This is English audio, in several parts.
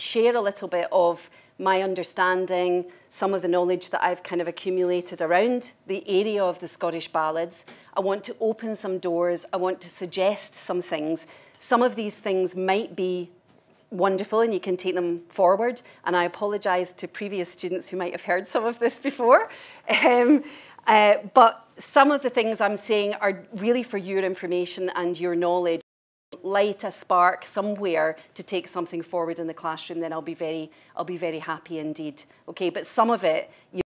share a little bit of my understanding, some of the knowledge that I've kind of accumulated around the area of the Scottish ballads. I want to open some doors. I want to suggest some things. Some of these things might be wonderful and you can take them forward. And I apologise to previous students who might have heard some of this before. Um, uh, but some of the things I'm saying are really for your information and your knowledge. Light a spark somewhere to take something forward in the classroom, then I'll be very, I'll be very happy indeed. Okay, but some of it you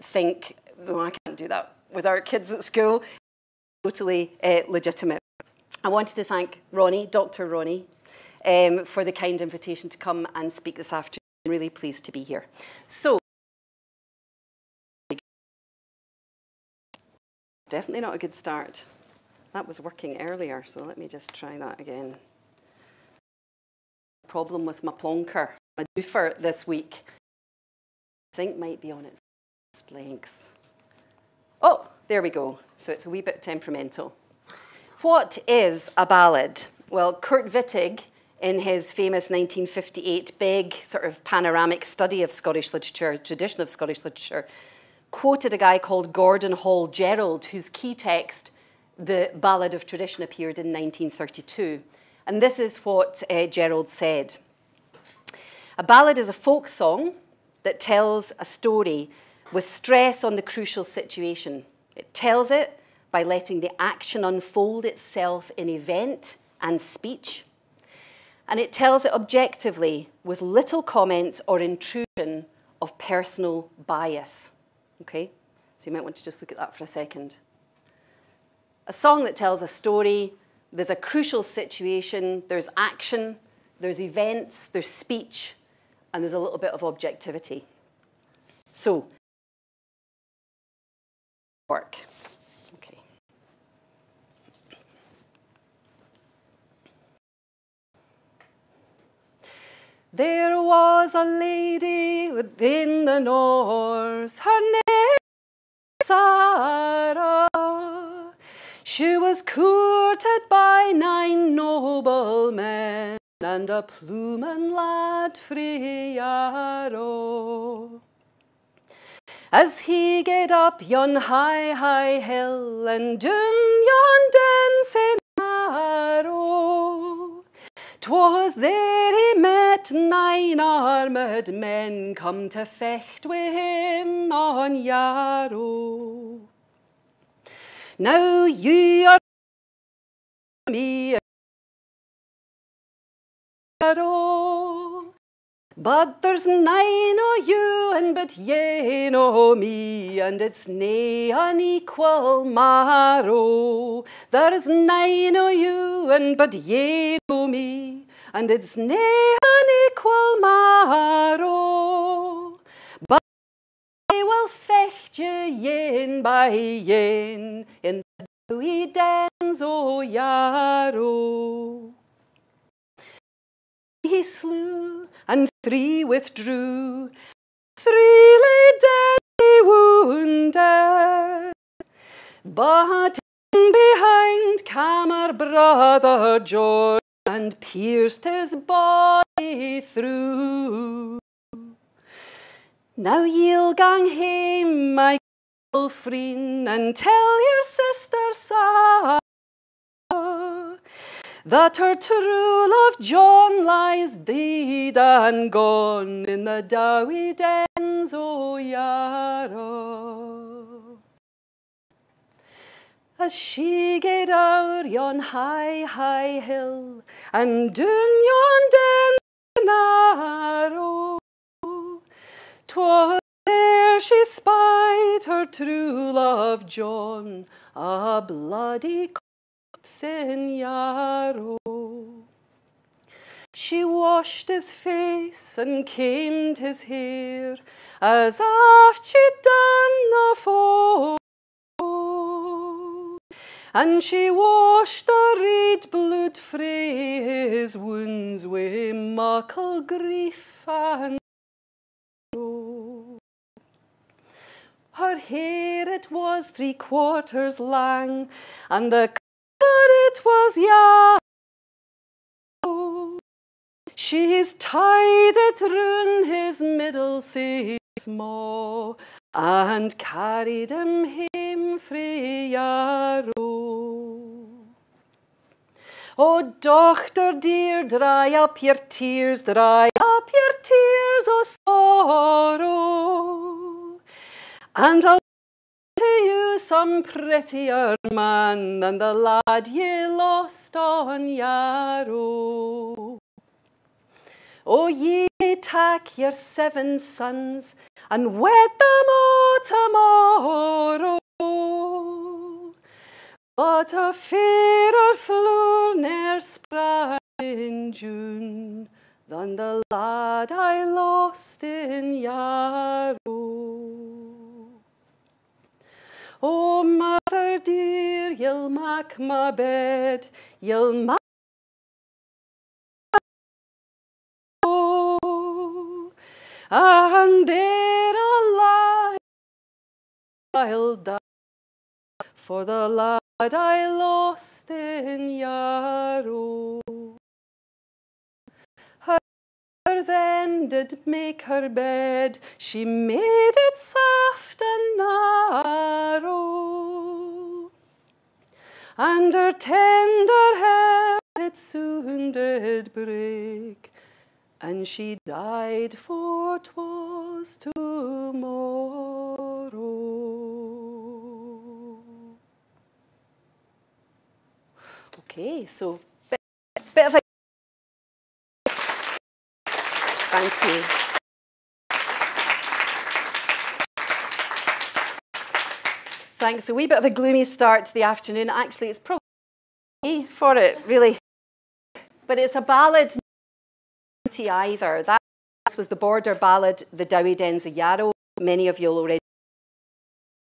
think, oh, I can't do that with our kids at school. Totally uh, legitimate. I wanted to thank Ronnie, Dr. Ronnie, um, for the kind invitation to come and speak this afternoon. I'm really pleased to be here. So, definitely not a good start. That was working earlier, so let me just try that again. Problem with my plonker. My doofer this week, I think might be on its length. Oh, there we go. So it's a wee bit temperamental. What is a ballad? Well, Kurt Wittig in his famous 1958 big sort of panoramic study of Scottish literature, tradition of Scottish literature, quoted a guy called Gordon Hall Gerould, whose key text, The Ballad of Tradition, appeared in 1932. And this is what uh, Gerould said. A ballad is a folk song that tells a story with stress on the crucial situation. It tells it by letting the action unfold itself in event and speech and it tells it objectively with little comment or intrusion of personal bias. Okay? So you might want to just look at that for a second. A song that tells a story, there's a crucial situation, there's action, there's events, there's speech, and there's a little bit of objectivity. So, work. Okay. There was a lady within the north, her name was Sarah. She was courted by nine noblemen and a plumman lad frae. As he gaed up yon high, high hill and down yon dense narrow, 'twas there he met nine armed men come to fecht with him on Yarrow. Now you are me Yarrow, but there's nine o' you and but ye o me, and it's nae unequal marrow. There's nine o' you and but ye o me, and it's nae unequal marrow. Will fecht ye yin by yin in the dewy dens o Yarrow. He slew and three withdrew, three lay deadly wounded. But behind came our brother George and pierced his body through. Now ye'll gang hame, my friend, and tell your sister Sarah that her true love John lies dead and gone in the dowie dens o Yarrow. As she gaed o'er yon high, high hill and down yon den narrow, 'twas there she spied her true love John, a bloody corpse in Yarrow. She washed his face and combed his hair as oft she'd done afore. And she washed the red blood frae his wounds wi' muckle grief and Her hair it was three quarters lang, and the cut it was young. She's tied it round his middle sae small and carried him hame frae Yarrow. Oh, doctor dear, dry up your tears, dry up your tears And I'll to you some prettier man than the lad ye lost on Yarrow. Oh, ye take your seven sons and wed them all tomorrow. But a fairer floor ne'er sprang in June than the lad I lost in Yarrow. Oh, mother dear, you'll mak my bed, you'll mak and there lie, I'll die for the lad I lost in Yarrow. Her then did make her bed, she made it soft and narrow, and her tender hair it soon did break, and she died for 'twas tomorrow. Okay, so thank you. Thanks. A wee bit of a gloomy start to the afternoon. Actually, it's probably for it, really. But it's a ballad either. That was the border ballad, the Dowie Dens of Yarrow. Many of you will already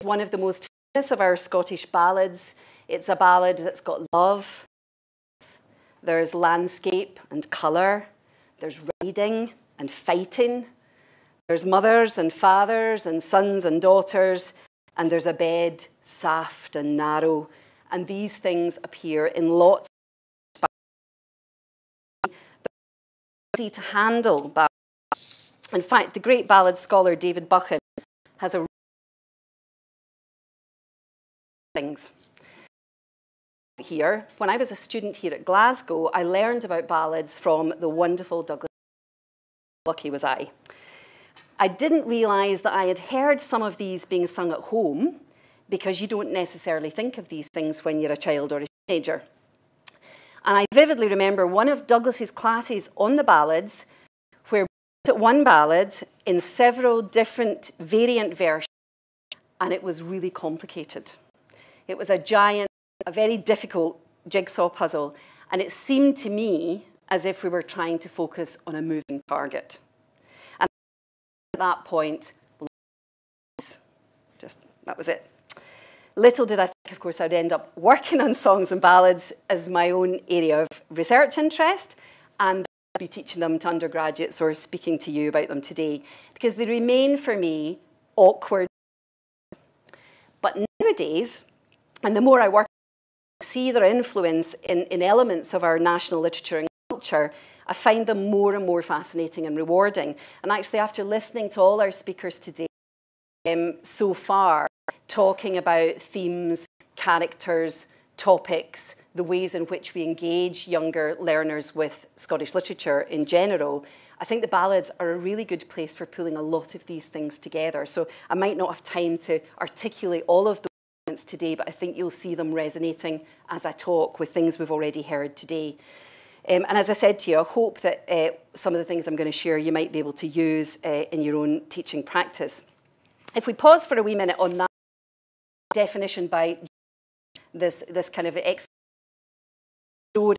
one of the most famous of our Scottish ballads. It's a ballad that's got love, there's landscape and colour, there's riding and fighting, there's mothers and fathers and sons and daughters, and there's a bed, soft and narrow. And these things appear in lots easy to handle. In fact, the great ballad scholar David Buchan has a things here. When I was a student here at Glasgow, I learned about ballads from the wonderful Douglas. Lucky was I. I didn't realise that I had heard some of these being sung at home because you don't necessarily think of these things when you're a child or a teenager. And I vividly remember one of Douglas's classes on the ballads where we at one ballad in several different variant versions and it was really complicated. It was a giant, a very difficult jigsaw puzzle and it seemed to me as if we were trying to focus on a moving target. And at that point, just that was it. Little did I think, of course, I'd end up working on songs and ballads as my own area of research interest, and I'd be teaching them to undergraduates or speaking to you about them today, because they remain for me awkward. But nowadays, and the more I work, I see their influence in, in elements of our national literature and culture, I find them more and more fascinating and rewarding. And actually, after listening to all our speakers today um, so far, talking about themes, characters, topics, the ways in which we engage younger learners with Scottish literature in general, I think the ballads are a really good place for pulling a lot of these things together. So I might not have time to articulate all of those today, but I think you'll see them resonating as I talk with things we've already heard today. Um, and as I said to you, I hope that uh, some of the things I'm going to share you might be able to use uh, in your own teaching practice. If we pause for a wee minute on that definition by this, this kind of story,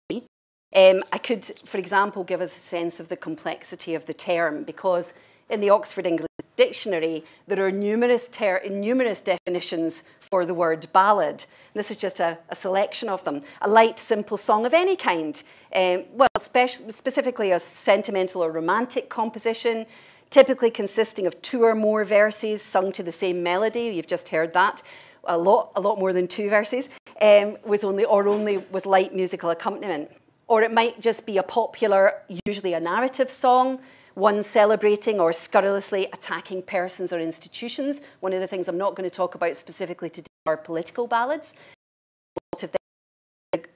um, I could, for example, give us a sense of the complexity of the term because in the Oxford English Dictionary, there are numerous, numerous definitions for the word ballad. This is just a, a, selection of them. A light, simple song of any kind. Um, well, specifically a sentimental or romantic composition, typically consisting of two or more verses sung to the same melody. You've just heard that. A lot, a lot more than two verses, um, with only, or only with light musical accompaniment. or it might just be a popular, usually a narrative song, one celebrating or scurrilously attacking persons or institutions. One of the things I'm not going to talk about specifically today are political ballads.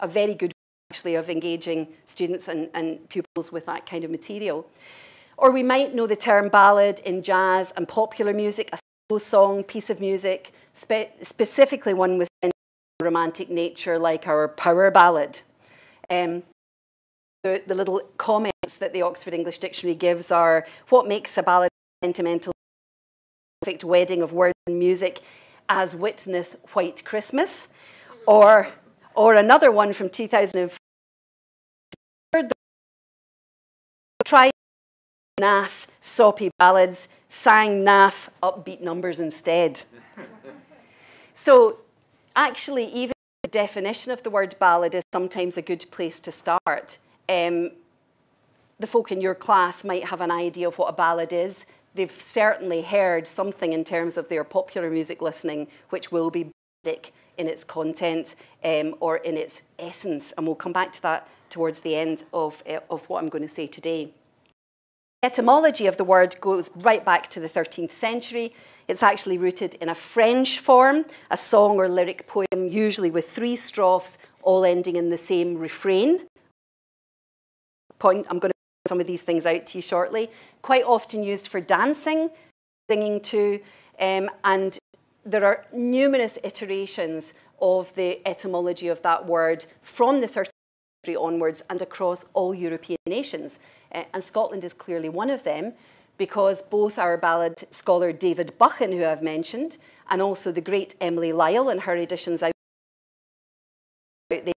A very good actually of engaging students and, and pupils with that kind of material. Or we might know the term ballad in jazz and popular music, a song, piece of music, spe specifically one with romantic nature like our power ballad. Um, the, the, little comments that the Oxford English Dictionary gives are what makes a ballad sentimental perfect wedding of words and music as witness White Christmas or or another one from 2004 try naff soppy ballads sang naff upbeat numbers instead so actually, even the definition of the word ballad is sometimes a good place to start. Um, the folk in your class might have an idea of what a ballad is. They've certainly heard something in terms of their popular music listening, which will be balladic in its content um, or in its essence. And we'll come back to that towards the end of, uh, of what I'm going to say today. Etymology of the word goes right back to the 13th century. It's actually rooted in a French form, a song or lyric poem, usually with three strophes, all ending in the same refrain. Point, I'm going to point some of these things out to you shortly. Quite often used for dancing, singing to, um, and there are numerous iterations of the etymology of that word from the 13th century onwards and across all European nations. Uh, and Scotland is clearly one of them because both our ballad scholar David Buchan, who I've mentioned, and also the great Emily Lyle in her editions out their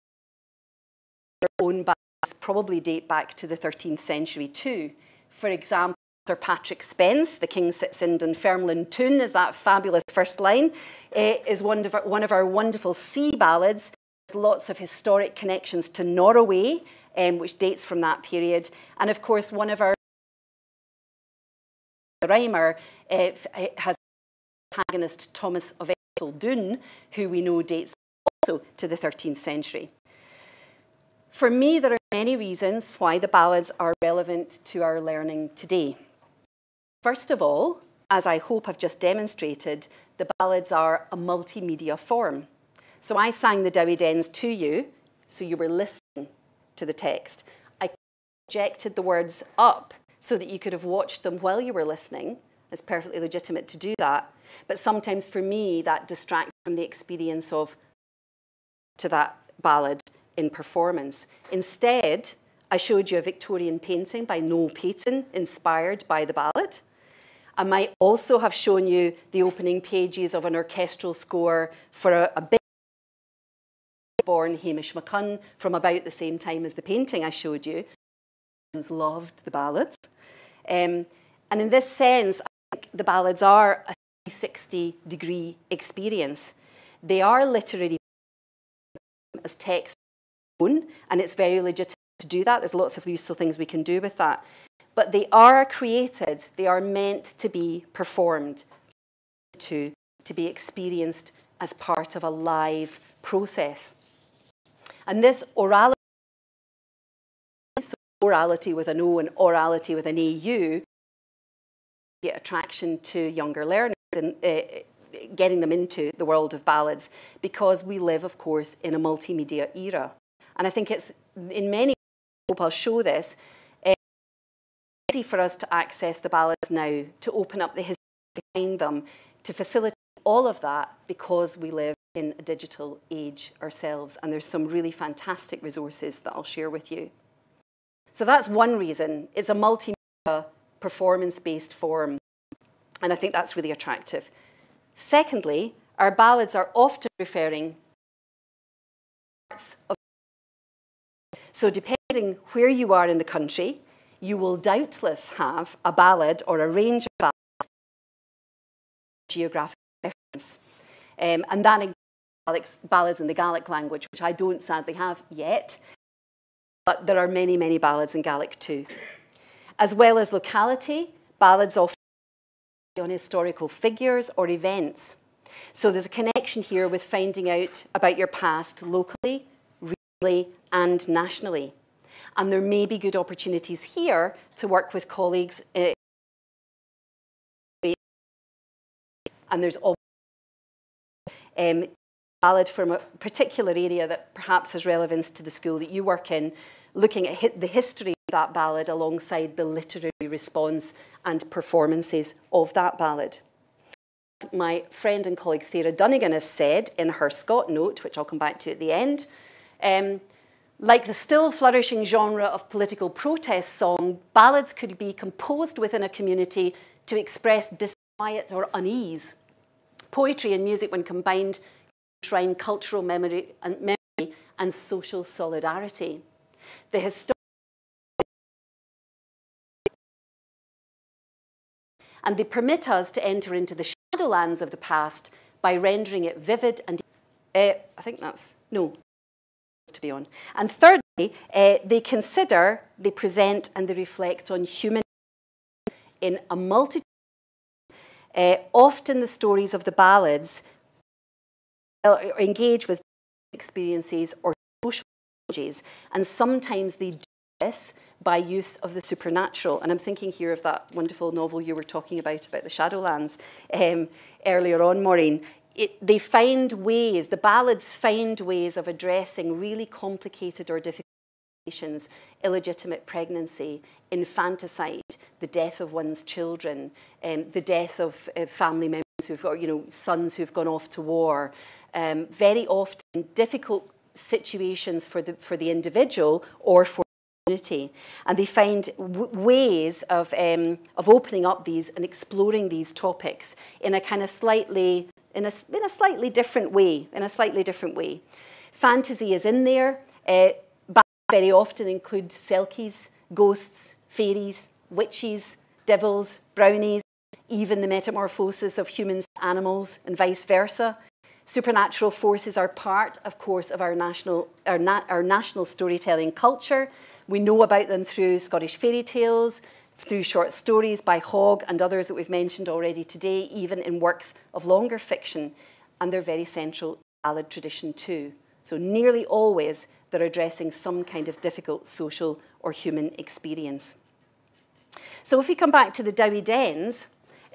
own ballads probably date back to the 13th century too. For example, Sir Patrick Spens, The King Sits in Dunfermline Tune, is that fabulous first line, it is one of, our, one of our wonderful sea ballads with lots of historic connections to Norway, um, which dates from that period. And of course, one of our rhymer uh, has protagonist Thomas of Ercildown, who we know dates also to the 13th century. For me, there are many reasons why the ballads are relevant to our learning today. First of all, as I hope I've just demonstrated, the ballads are a multimedia form. So I sang the Dowie Dens to you, so you were listening to the text. I projected the words up so that you could have watched them while you were listening. It's perfectly legitimate to do that. But sometimes for me, that distracts from the experience of to that ballad in performance. Instead, I showed you a Victorian painting by Noel Paton inspired by the ballad. I might also have shown you the opening pages of an orchestral score for a, a big born Hamish MacCunn from about the same time as the painting I showed you. Loved the ballads. Um, and in this sense, I think the ballads are a 360 degree experience. They are literary as text and it's very legitimate to do that. There's lots of useful things we can do with that. But they are created, they are meant to be performed, to, to be experienced as part of a live process. And this orality, so orality with an O and orality with an AU, get attraction to younger learners and uh, getting them into the world of ballads because we live, of course, in a multimedia era. And I think it's, in many, I hope I'll show this, uh, easy for us to access the ballads now, to open up the history behind them, to facilitate all of that because we live in a digital age ourselves. And there's some really fantastic resources that I'll share with you. So that's one reason. It's a multimedia performance-based form. And I think that's really attractive. Secondly, our ballads are often referring parts of so depending where you are in the country, you will doubtless have a ballad or a range of ballads geographic reference. Um, and that includes ballads in the Gaelic language, which I don't sadly have yet, but there are many, many ballads in Gaelic too. As well as locality, ballads often on historical figures or events. So there's a connection here with finding out about your past locally, and nationally. And there may be good opportunities here to work with colleagues. Uh, and there's um, ballad from a particular area that perhaps has relevance to the school that you work in, looking at the history of that ballad alongside the literary response and performances of that ballad. My friend and colleague Sarah Dunnigan has said in her Scotnote, which I'll come back to at the end, um, like the still flourishing genre of political protest song, ballads could be composed within a community to express disquiet or unease. Poetry and music, when combined, enshrine cultural memory and, memory and social solidarity. The historic and they permit us to enter into the shadowlands of the past by rendering it vivid and uh, I think that's no to be on. And thirdly, uh, they consider, they present, and they reflect on human in a multitude. Uh, often the stories of the ballads engage with experiences or social challenges, and sometimes they do this by use of the supernatural. And I'm thinking here of that wonderful novel you were talking about, about the Shadowlands um, earlier on, Maureen. It, they find ways, the ballads find ways of addressing really complicated or difficult situations, illegitimate pregnancy, infanticide, the death of one's children, um, the death of uh, family members who've got, you know, sons who've gone off to war. Um, very often difficult situations for the, for the individual or for the community. And they find ways of, um, of opening up these and exploring these topics in a kind of slightly, in a, in a slightly different way, in a slightly different way. Fantasy is in there. Uh, very often include selkies, ghosts, fairies, witches, devils, brownies, even the metamorphosis of humans animals and vice versa. Supernatural forces are part, of course, of our national, our, na our national storytelling culture. We know about them through Scottish fairy tales, through short stories by Hogg and others that we've mentioned already today, even in works of longer fiction, and they're very central ballad tradition too. So nearly always they're addressing some kind of difficult social or human experience. So if we come back to the Dowie Dens,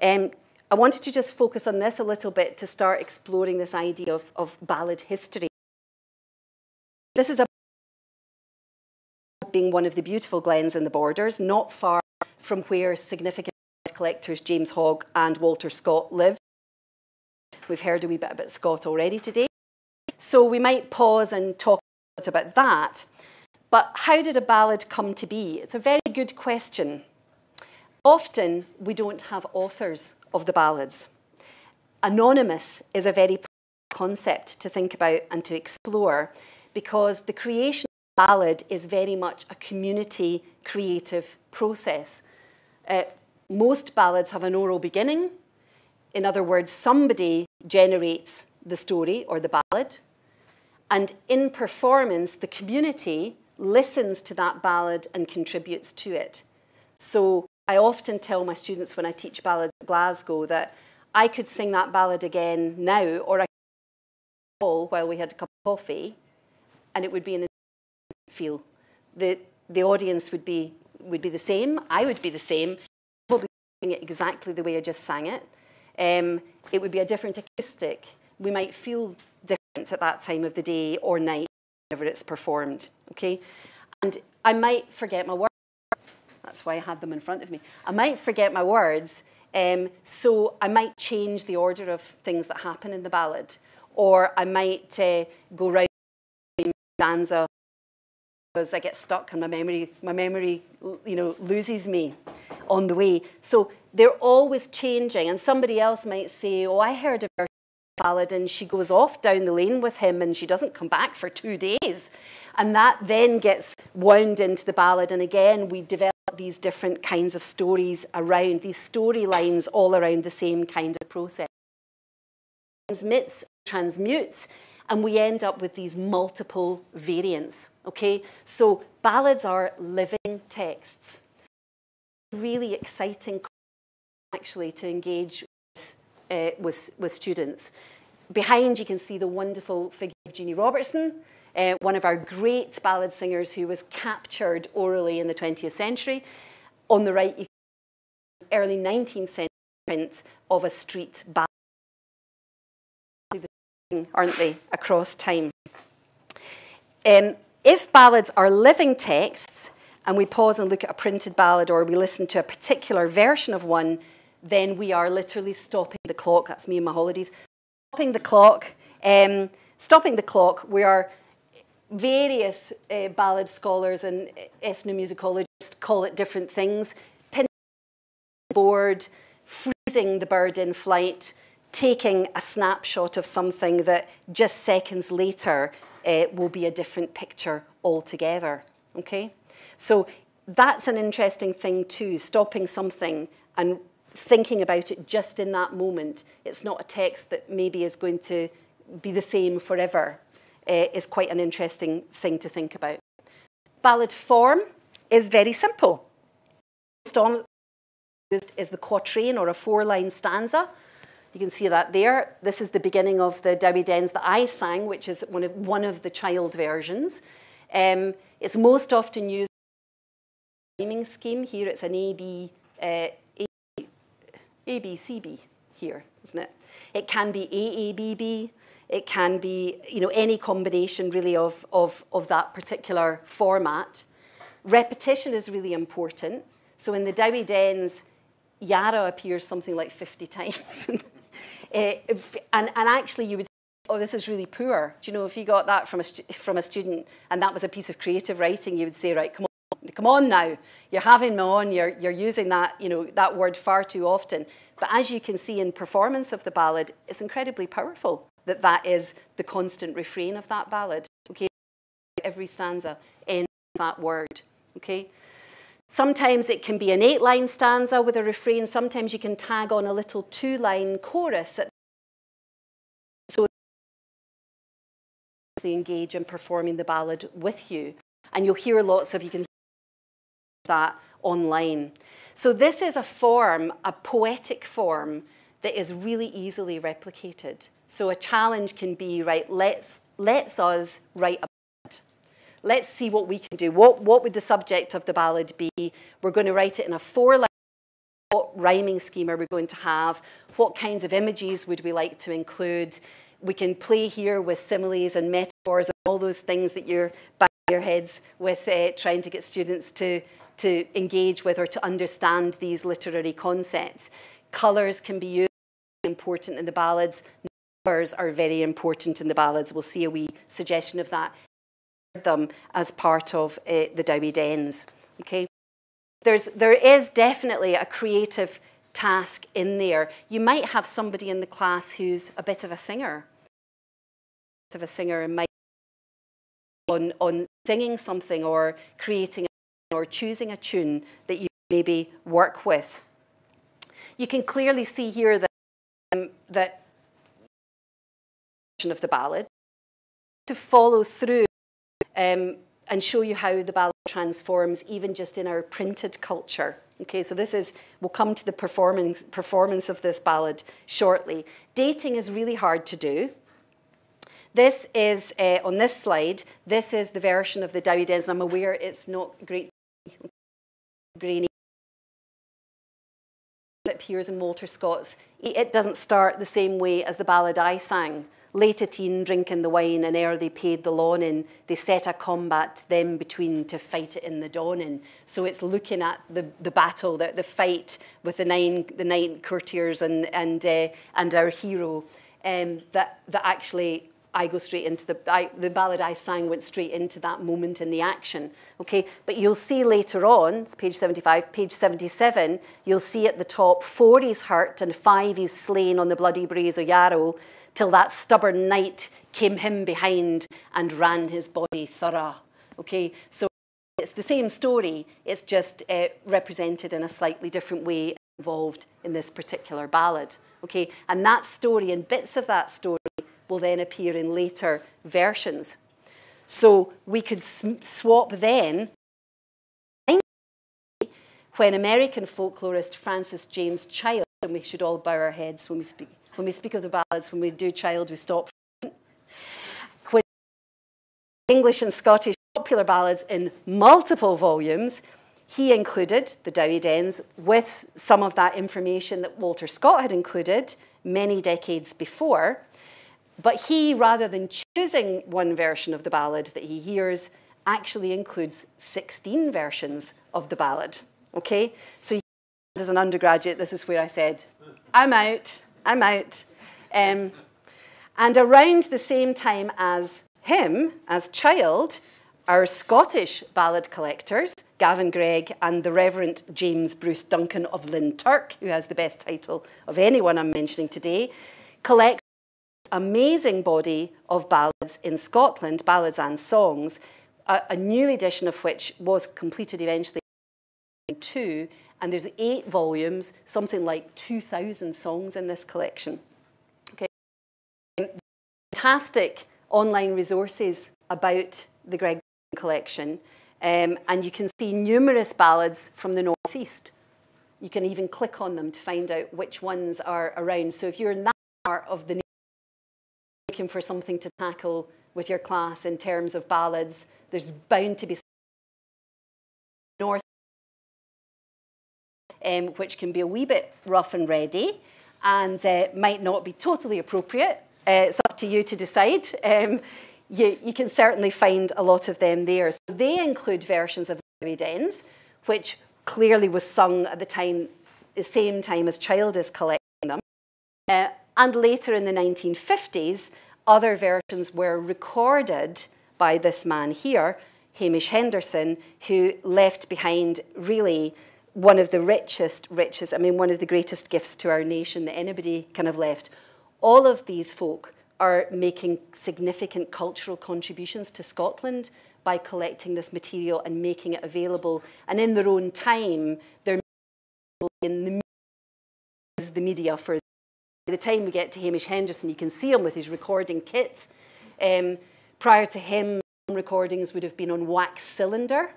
um, I wanted to just focus on this a little bit to start exploring this idea of, of ballad history. This is a being one of the beautiful glens in the borders, not far from where significant collectors James Hogg and Walter Scott live. We've heard a wee bit about Scott already today. So we might pause and talk a bit about that. But how did a ballad come to be? It's a very good question. Often we don't have authors of the ballads. Anonymous is a very concept to think about and to explore because the creation of a ballad is very much a community creative process. Uh, most ballads have an oral beginning. In other words, somebody generates the story or the ballad. And in performance, the community listens to that ballad and contributes to it. So I often tell my students when I teach ballads at Glasgow that I could sing that ballad again now, or I could while we had a cup of coffee, and it would be an feel. The, the audience would be, would be the same. I would be the same. Probably sing it exactly the way I just sang it. Um, it would be a different acoustic. We might feel different at that time of the day or night whenever it's performed. Okay, and I might forget my words. That's why I had them in front of me. I might forget my words, um, so I might change the order of things that happen in the ballad, or I might uh, go round stanza because I get stuck and my memory, my memory, you know, loses me on the way. So they're always changing. And somebody else might say, oh, I heard of her ballad and she goes off down the lane with him and she doesn't come back for two days. And that then gets wound into the ballad. And again, we develop these different kinds of stories around, these storylines all around the same kind of process. Transmits, transmutes and we end up with these multiple variants, okay? So ballads are living texts. Really exciting actually to engage with, uh, with, with students. Behind you can see the wonderful figure of Jeannie Robertson. uh, one of our great ballad singers who was captured orally in the 20th century. On the right, you can see early 19th century print of a street ballad, aren't they, across time. Um, if ballads are living texts, and we pause and look at a printed ballad or we listen to a particular version of one, then we are literally stopping the clock. That's me and my holidays. Stopping the clock. Um, stopping the clock. We are various uh, ballad scholars and ethnomusicologists call it different things. Pinning the board, freezing the bird in flight, taking a snapshot of something that just seconds later uh, will be a different picture altogether. Okay? So that's an interesting thing too, stopping something and thinking about it just in that moment. It's not a text that maybe is going to be the same forever, uh, is quite an interesting thing to think about. Ballad form is very simple. Is the quatrain or a four-line stanza. You can see that there. This is the beginning of the Dowie Dens that I sang, which is one of, one of the child versions. Um, it's most often used naming scheme. Here it's an AB, uh, ABCB here, isn't it? It can be AABB. It can be, you know, any combination really of, of, of that particular format. Repetition is really important. So in the Dowie Dens, Yarrow appears something like 50 times. Uh, and, and actually you would oh, this is really poor. Do you know, if you got that from a, from a student and that was a piece of creative writing, you would say, right, come on, come on now. You're having me on, you're, you're using that, you know, that word far too often. But as you can see in performance of the ballad, it's incredibly powerful that that is the constant refrain of that ballad, okay? Every stanza in that word, okay? Sometimes it can be an eight-line stanza with a refrain. Sometimes you can tag on a little two-line chorus at they engage in performing the ballad with you. And you'll hear lots of, you can hear that online. So this is a form, a poetic form, that is really easily replicated. So a challenge can be, right, let's, let's us write a. Let's see what we can do. What, what would the subject of the ballad be? We're going to write it in a four-line what rhyming scheme are we going to have? What kinds of images would we like to include? we can play here with similes and metaphors and all those things that you're banging your heads with uh, trying to get students to, to engage with or to understand these literary concepts. Colours can be used, important in the ballads. Numbers are very important in the ballads. We'll see a wee suggestion of that them as part of uh, the Dowie Dens. Okay, There's, there is definitely a creative task in there. You might have somebody in the class who's a bit of a singer, of a singer and might on, on singing something or creating a, or choosing a tune that you maybe work with. You can clearly see here that, um, that of the ballad to follow through um, and show you how the ballad transforms even just in our printed culture. Okay, so this is, we'll come to the performance, performance of this ballad shortly. Dating is really hard to do. This is, uh, on this slide, this is the version of the Dowie Dens, and I'm aware it's not great grainy. Piers and Walter Scott's. It doesn't start the same way as the ballad I sang. Late a teen, drinking the wine, and ere they paid the lawn in, they set a combat them between to fight it in the dawning. So it's looking at the, the battle, the, the fight with the nine, the nine courtiers and, and, uh, and our hero um, that, that actually I go straight into the, I, the ballad I sang went straight into that moment in the action. Okay, but you'll see later on, it's page 75, page 77, you'll see at the top, four is hurt and five is slain on the bloody braes of Yarrow, till that stubborn knight came him behind and ran his body thorough. Okay, so it's the same story, it's just uh, represented in a slightly different way involved in this particular ballad. Okay, and that story and bits of that story will then appear in later versions. So we could swap then when American folklorist Francis James Child, and we should all bow our heads when we speak when we speak of the ballads, when we do child, we stop. When English and Scottish popular ballads in multiple volumes. He included the Dowie Dens with some of that information that Walter Scott had included many decades before. But he, rather than choosing one version of the ballad that he hears, actually includes 16 versions of the ballad. Okay? So as an undergraduate, this is where I said, I'm out, I'm out. Um, and around the same time as him, as child, our Scottish ballad collectors, Gavin Greig and the Reverend James Bruce Duncan of Lynturk, who has the best title of anyone I'm mentioning today, collect amazing body of ballads in Scotland, ballads and songs, a, a new edition of which was completed eventually in two, and there's eight volumes, something like 2,000 songs in this collection. Okay. Fantastic online resources about the Greig collection, um, and you can see numerous ballads from the Northeast. You can even click on them to find out which ones are around. So if you're in that part of the looking for something to tackle with your class in terms of ballads, there's bound to be um, which can be a wee bit rough and ready and uh, might not be totally appropriate. Uh, it's up to you to decide. Um, you, you can certainly find a lot of them there. So they include versions of the Dens, which clearly was sung at the time, the same time as Child is collecting them. Uh, and later in the 1950s, other versions were recorded by this man here, Hamish Henderson, who left behind really one of the richest, richest, I mean, one of the greatest gifts to our nation that anybody kind of left. All of these folk are making significant cultural contributions to Scotland by collecting this material and making it available. And in their own time, they're in the, the media for the time we get to Hamish Henderson, you can see him with his recording kit. Um, prior to him, recordings would have been on wax cylinder.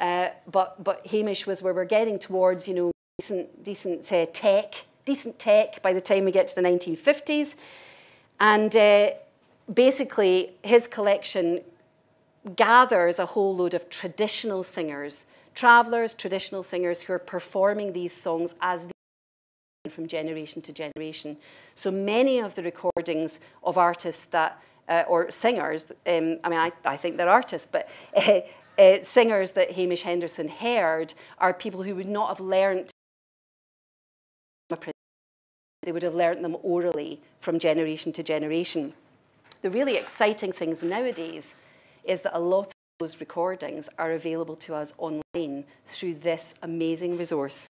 Uh, but, but Hamish was where we're getting towards, you know, decent, decent uh, tech, decent tech by the time we get to the 1950s. And uh, basically, his collection gathers a whole load of traditional singers, travellers, traditional singers who are performing these songs as from generation to generation. So many of the recordings of artists that, uh, or singers, um, I mean, I, I think they're artists, but uh, singers that Hamish Henderson heard are people who would not have learnt they would have learnt them orally from generation to generation. The really exciting things nowadays is that a lot of those recordings are available to us online through this amazing resource.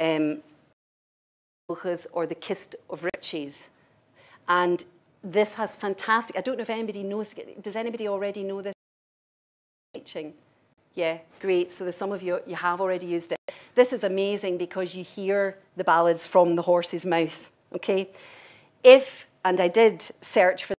Um, or the Kist of Riches. And this has fantastic, I don't know if anybody knows, does anybody already know this teaching? Yeah, great. So there's some of you, you have already used it. This is amazing because you hear the ballads from the horse's mouth, okay? If, and I did search for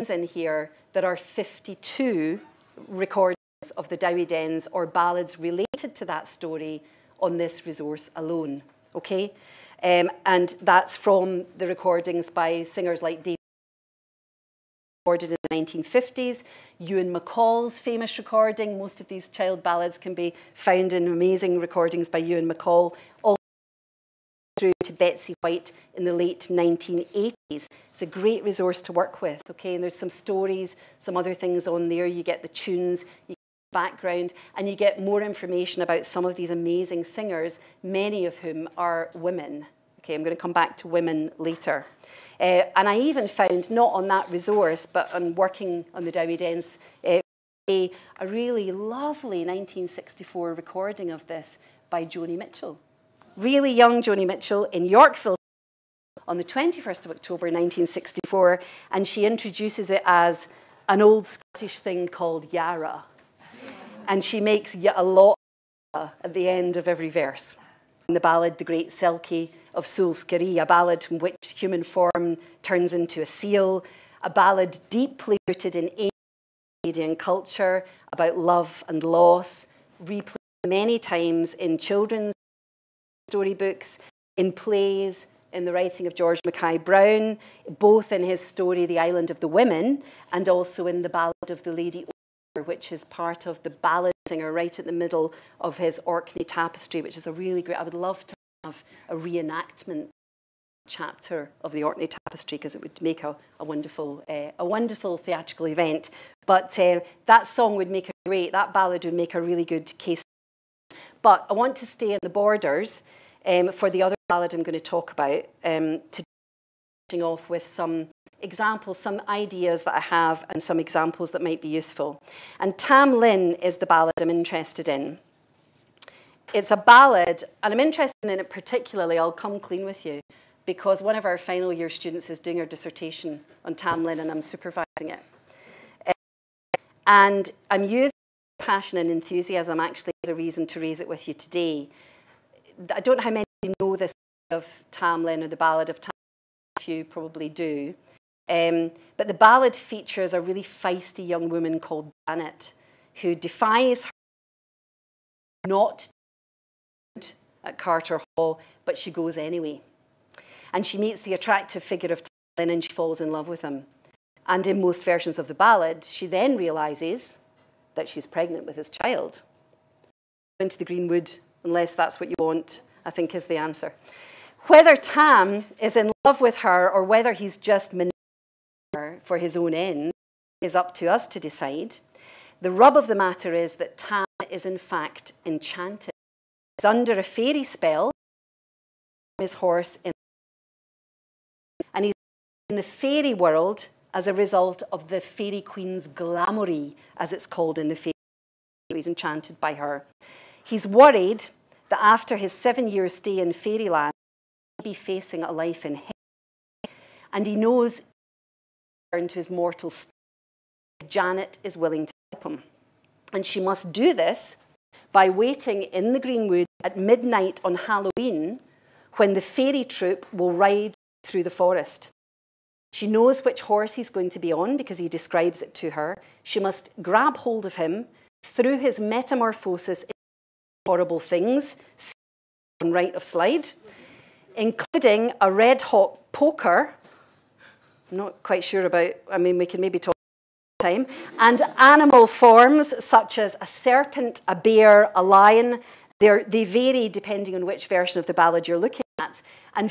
the in here, there are 52 recordings of the Dowie Dens or ballads related to that story on this resource alone, okay? Um, and that's from the recordings by singers like David recorded in the 1950s. Ewan MacColl's famous recording. Most of these child ballads can be found in amazing recordings by Ewan MacColl. All through to Betsy Whyte in the late 1980s. It's a great resource to work with, okay? And there's some stories, some other things on there. You get the tunes, you get the background, and you get more information about some of these amazing singers, many of whom are women. Okay, I'm going to come back to women later. Uh, and I even found, not on that resource, but on working on the Dowie Dens, uh, a, a really lovely 1964 recording of this by Joni Mitchell. Really young Joni Mitchell in Yorkville on the 21st of October 1964, and she introduces it as an old Scottish thing called Yarra and she makes a lot at the end of every verse. In the ballad, The Great Selkie of Sule Skerry, a ballad in which human form turns into a seal, a ballad deeply rooted in Orcadian culture about love and loss, replayed many times in children's storybooks, in plays, in the writing of George Mackay Brown, both in his story The Island of the Women and also in the ballad of the Lady which is part of the ballad singer right at the middle of his Orkney tapestry, which is a really great. I would love to have a reenactment chapter of the Orkney tapestry because it would make a, a wonderful uh, a wonderful theatrical event. But uh, that song would make a great that ballad would make a really good case. But I want to stay in the borders um, for the other ballad I'm going to talk about um, to off with some examples, some ideas that I have and some examples that might be useful. And Tam Lin is the ballad I'm interested in. It's a ballad, and I'm interested in it particularly, I'll come clean with you, because one of our final year students is doing her dissertation on Tam Lin and I'm supervising it. And I'm using passion and enthusiasm actually as a reason to raise it with you today. I don't know how many know this of Tam Lin or the Ballad of Tam you probably do. Um, but the ballad features a really feisty young woman called Janet who defies her not at Carter Hall, but she goes anyway. And she meets the attractive figure of Lin and she falls in love with him. And in most versions of the ballad, she then realizes that she's pregnant with his child. Into the Greenwood, unless that's what you want, I think is the answer. Whether Tam is in love with her or whether he's just manipulating her for his own end is up to us to decide. The rub of the matter is that Tam is in fact enchanted. He's under a fairy spell, his horse in and he's in the fairy world as a result of the fairy queen's glamoury, as it's called in the fairy. He's enchanted by her. He's worried that after his seven year stay in fairyland, he'll be facing a life in hell. And he knows into his mortal state. Janet is willing to help him. And she must do this by waiting in the Greenwood at midnight on Halloween when the fairy troop will ride through the forest. She knows which horse he's going to be on because he describes it to her. She must grab hold of him through his metamorphosis into horrible things, on right of slide, including a red hot poker. I'm not quite sure about, I mean, we can maybe talk time, and animal forms such as a serpent, a bear, a lion. They're, they vary depending on which version of the ballad you're looking at. And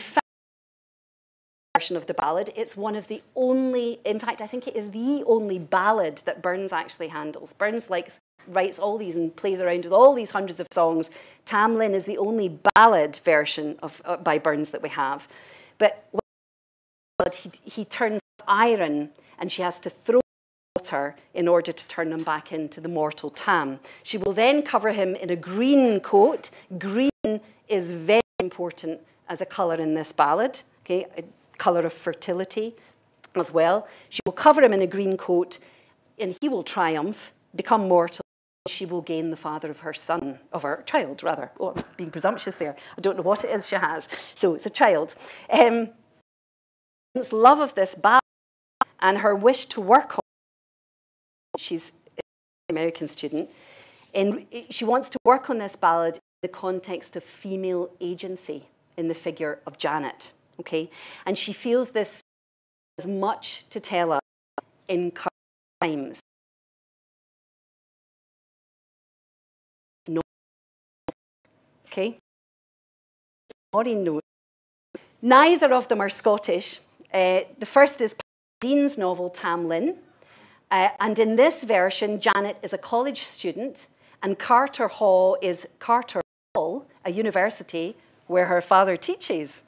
version of the ballad, it's one of the only, in fact, I think it is the only ballad that Burns actually handles. Burns likes writes all these and plays around with all these hundreds of songs. Tam Lin is the only ballad version of, uh, by Burns that we have. But he, he turns iron and she has to throw in order to turn him back into the mortal Tam. She will then cover him in a green coat. Green is very important as a colour in this ballad, okay, a colour of fertility as well. She will cover him in a green coat and he will triumph, become mortal, she will gain the father of her son, of her child, rather. Oh, I'm being presumptuous there. I don't know what it is she has. So it's a child. Um, love of this ballad and her wish to work on she's an American student, and she wants to work on this ballad in the context of female agency in the figure of Janet. Okay, and she feels this has much to tell us in current times. Okay? Neither of them are Scottish. Uh, the first is Dean's novel Tam Lin. Uh, and in this version, Janet is a college student, and Carter Hall is Carter Hall, a university where her father teaches.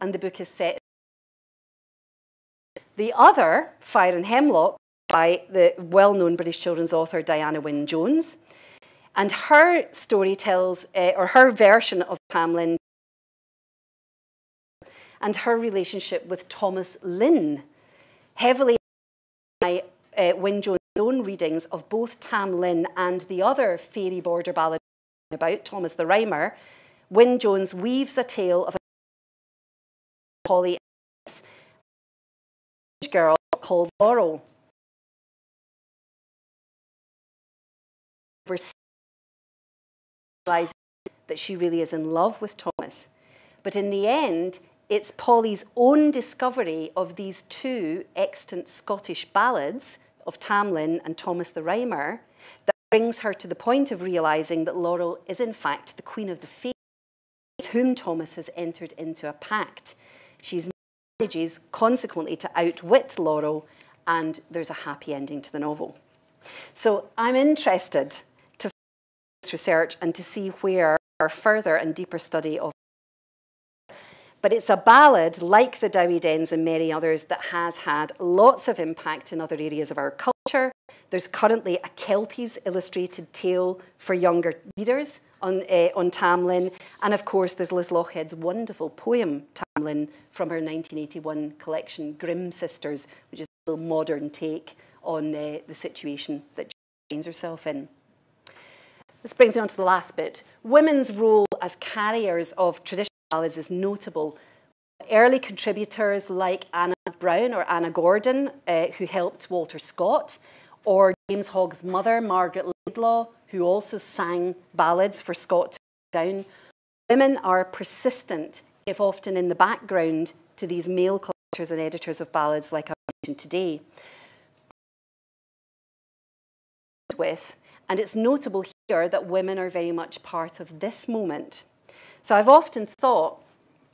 And the book is set. The other, Fire and Hemlock, by the well-known British children's author Diana Wynne Jones. And her story tells, uh, or her version of Tam Lin, and her relationship with Thomas Lynn, heavily by uh, Wynne Jones' own readings of both Tam Lin and the other fairy border ballad about Thomas the Rhymer, Wynne Jones weaves a tale of a Polly girl called Laurel. That she really is in love with Thomas. But in the end, it's Polly's own discovery of these two extant Scottish ballads of Tamlin and Thomas the Rhymer that brings her to the point of realising that Laurel is in fact the Queen of the Fae, with whom Thomas has entered into a pact. She's manages consequently to outwit Laurel, and there's a happy ending to the novel. So I'm interested to this research and to see where our further and deeper study of but it's a ballad like the Dowie Dens and many others that has had lots of impact in other areas of our culture. There's currently a Kelpies illustrated tale for younger readers on, uh, on Tamlin. And of course, there's Liz Lochhead's wonderful poem, Tamlin, from her 1981 collection, Grimm Sisters, which is a modern take on uh, the situation that she finds herself in. This brings me on to the last bit. Women's role as carriers of traditional ballads is notable. Early contributors like Anna Brown or Anna Gordon, uh, who helped Walter Scott, or James Hogg's mother, Margaret Laidlaw, who also sang ballads for Scott to down. Women are persistent, if often in the background, to these male collectors and editors of ballads like I mentioned today. With, and it's notable here that women are very much part of this moment. So I've often thought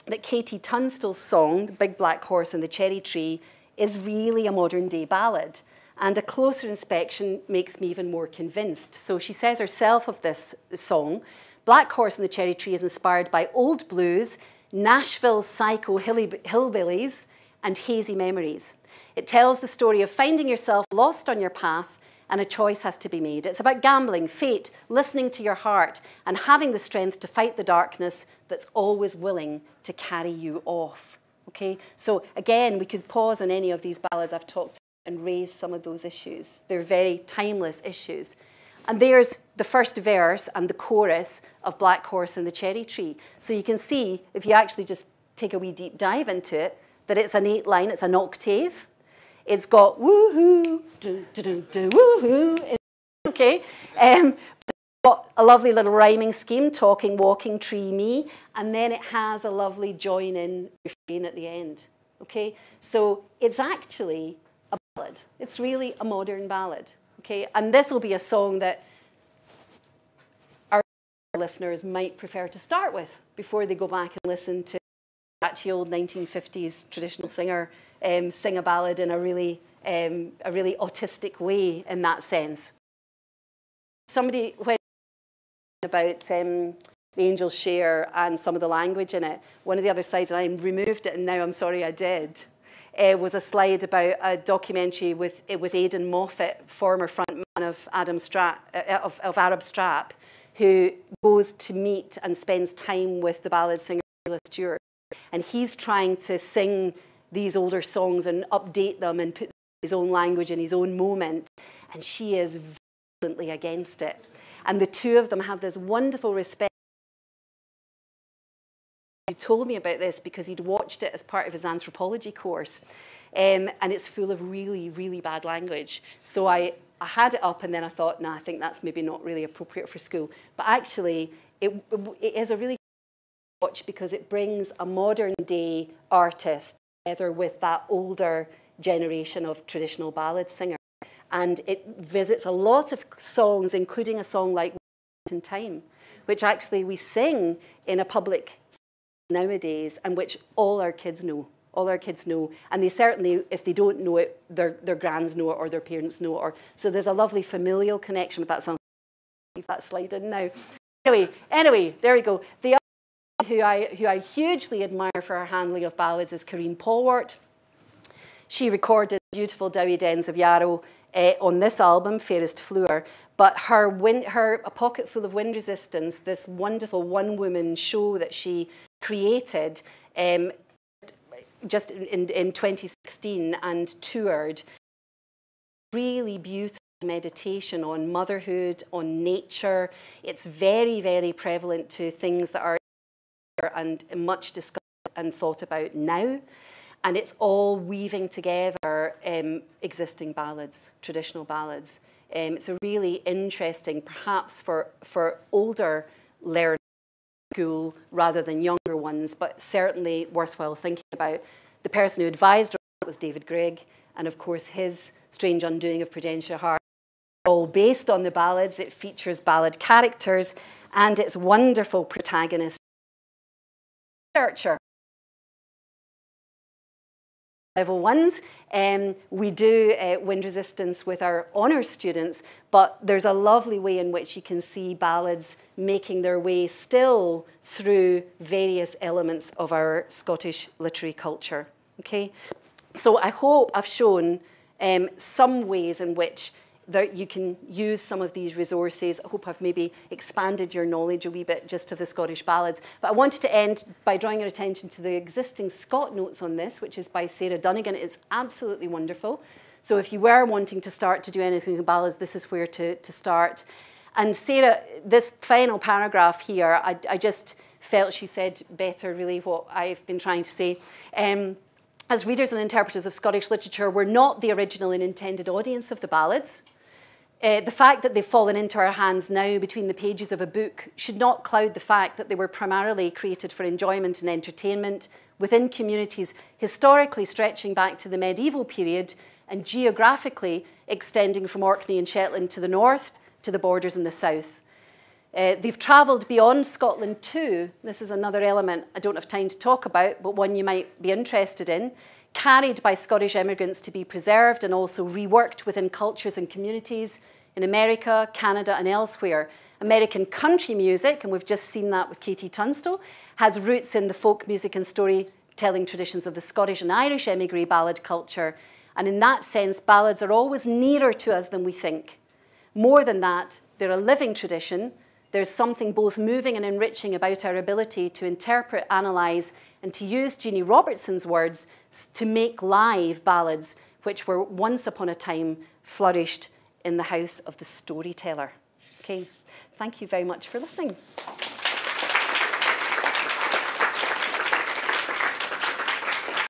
that KT Tunstall's song, The Big Black Horse and the Cherry Tree, is really a modern day ballad. And a closer inspection makes me even more convinced. So she says herself of this song Black Horse and the Cherry Tree is inspired by old blues, Nashville psycho hillbillies, and hazy memories. It tells the story of finding yourself lost on your path and a choice has to be made. It's about gambling, fate, listening to your heart, and having the strength to fight the darkness that's always willing to carry you off. Okay, so again, we could pause on any of these ballads I've talked and raise some of those issues. They're very timeless issues. And there's the first verse and the chorus of Black Horse and the Cherry Tree. So you can see, if you actually just take a wee deep dive into it, that it's an eight line, it's an octave. It's got woohoo, woohoo, okay? Um, got a lovely little rhyming scheme, talking, walking, tree, me, and then it has a lovely join in refrain at the end, okay? So it's actually a ballad. It's really a modern ballad, okay? And this will be a song that our listeners might prefer to start with before they go back and listen to catchy old 1950s traditional singer um, sing a ballad in a really, um, a really autistic way in that sense. Somebody, when about um, the Angel's Share and some of the language in it, one of the other slides, and I removed it and now I'm sorry I did, uh, was a slide about a documentary with, it was Aidan Moffat, former frontman of, Adam Strap, uh, of, of Arab Strap, who goes to meet and spends time with the ballad singer Stewart. And he's trying to sing these older songs and update them and put his own language in his own moment. And she is violently against it. And the two of them have this wonderful respect. He told me about this because he'd watched it as part of his anthropology course. Um, and it's full of really, really bad language. So I, I had it up and then I thought, nah, I think that's maybe not really appropriate for school. But actually, it, it is a really watch because it brings a modern day artist together with that older generation of traditional ballad singer. And it visits a lot of songs, including a song like in Time, which actually we sing in a public nowadays and which all our kids know. All our kids know. And they certainly, if they don't know it, their, their grands know it or their parents know it. Or, so there's a lovely familial connection with that song. Leave that slide in now. Anyway, anyway, there we go. The who I, who I hugely admire for her handling of ballads is Karine Polwart. She recorded beautiful Dowie Dens of Yarrow uh, on this album, Fairest Floo'er, but her, her A Pocket Full of Wind Resistance, this wonderful one-woman show that she created um, just in, in 2016 and toured, really beautiful meditation on motherhood, on nature. It's very, very prevalent to things that are and much discussed and thought about now. And it's all weaving together um, existing ballads, traditional ballads. Um, it's a really interesting, perhaps for, for older learners, school rather than younger ones, but certainly worthwhile thinking about. The person who advised was David Greig, and of course his Strange Undoing of Prudentia Hart, all based on the ballads. It features ballad characters and its wonderful protagonist, researcher level ones. Um, we do uh, wind resistance with our honours students, but there's a lovely way in which you can see ballads making their way still through various elements of our Scottish literary culture. Okay, so I hope I've shown um, some ways in which that you can use some of these resources. I hope I've maybe expanded your knowledge a wee bit just of the Scottish ballads. But I wanted to end by drawing your attention to the existing Scotnotes on this, which is by Sarah Dunnigan. It's absolutely wonderful. So if you were wanting to start to do anything with ballads, this is where to, to start. And Sarah, this final paragraph here, I, I just felt she said better really what I've been trying to say. Um, as readers and interpreters of Scottish literature, we're not the original and intended audience of the ballads. Uh, the fact that they've fallen into our hands now between the pages of a book should not cloud the fact that they were primarily created for enjoyment and entertainment within communities historically stretching back to the medieval period and geographically extending from Orkney and Shetland to the north to the borders in the south. Uh, they've travelled beyond Scotland too. This is another element I don't have time to talk about, but one you might be interested in. Carried by Scottish immigrants to be preserved and also reworked within cultures and communities in America, Canada, and elsewhere. American country music, and we've just seen that with KT Tunstall, has roots in the folk music and storytelling traditions of the Scottish and Irish emigre ballad culture. And in that sense, ballads are always nearer to us than we think. More than that, they're a living tradition. There's something both moving and enriching about our ability to interpret, analyse, and to use Jeannie Robertson's words, to make live ballads, which were once upon a time flourished in the house of the storyteller. Okay, thank you very much for listening.